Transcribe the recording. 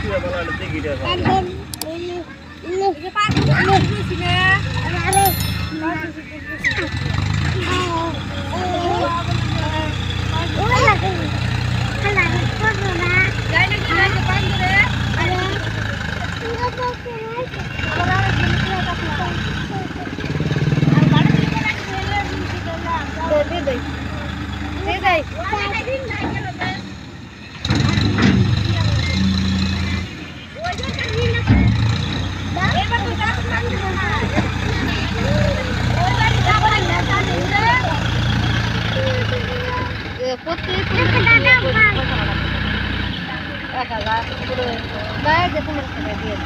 শুয়ে বলা দেখি রে এক হাজার গায়ে যে এক হাজার দিয়ে